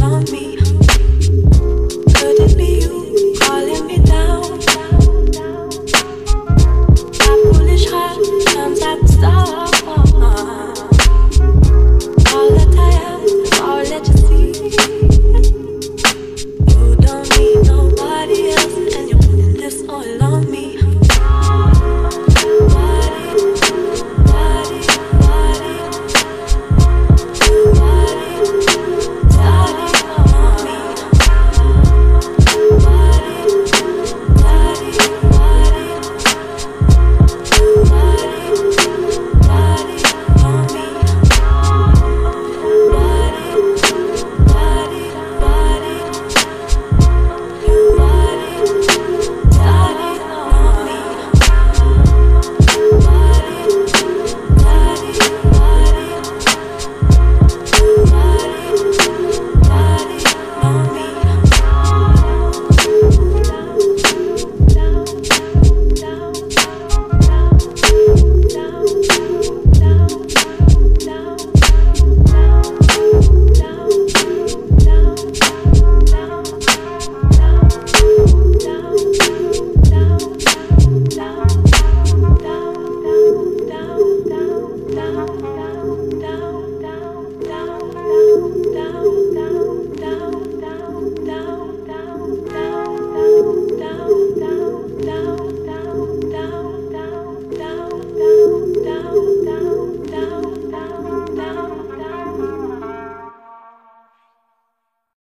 love me.